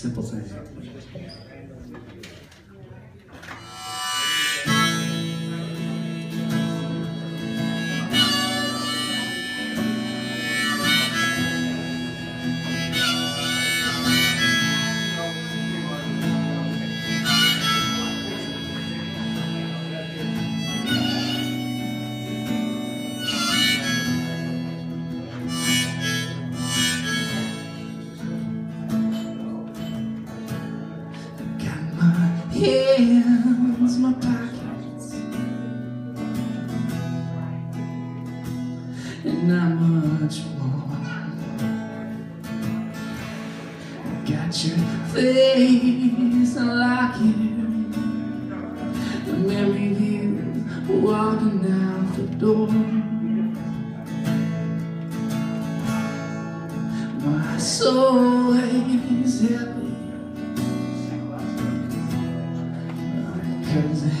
simple thing. Hands, my pockets, and not much more. Got your face, it. The memory of you walking out the door. My soul is heavy.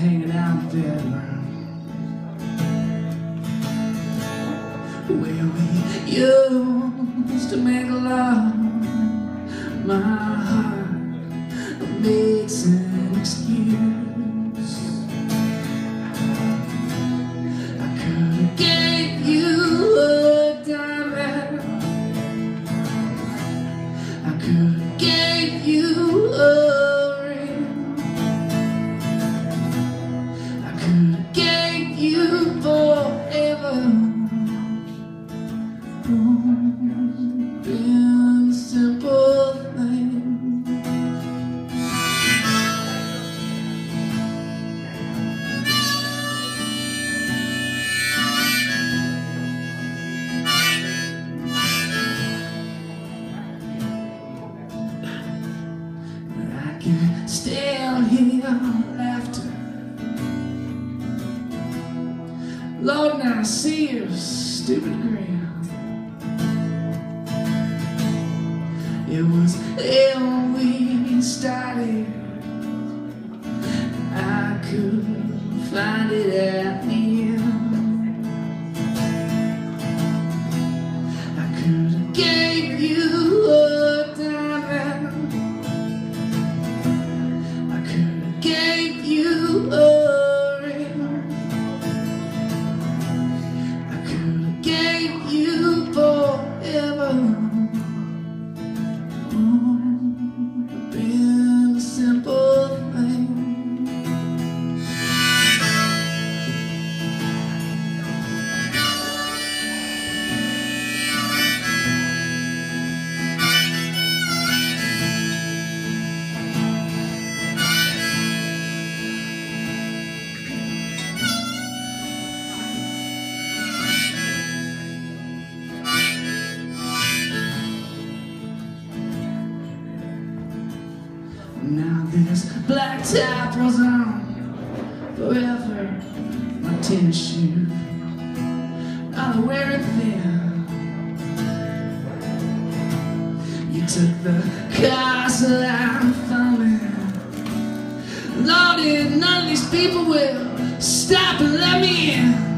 Hanging out there. Where we used to make love My hear laughter. Lord, now I see your stupid grin. It was there we started. I could find it at the black top rolls on forever. My tennis shoe, I'll wear it then. You took the castle I'm thumbing. Lord, none of these people will stop and let me in.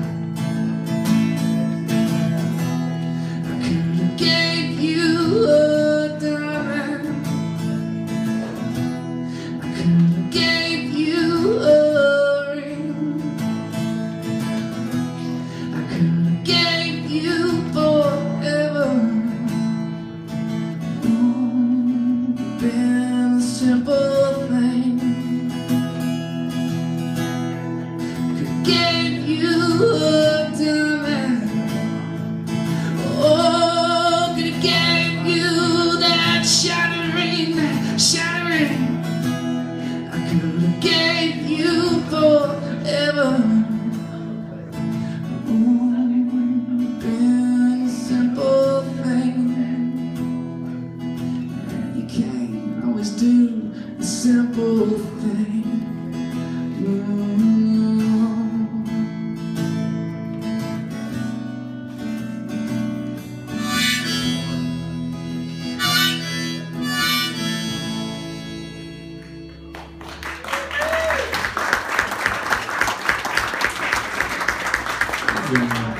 Gave you forever. Yeah.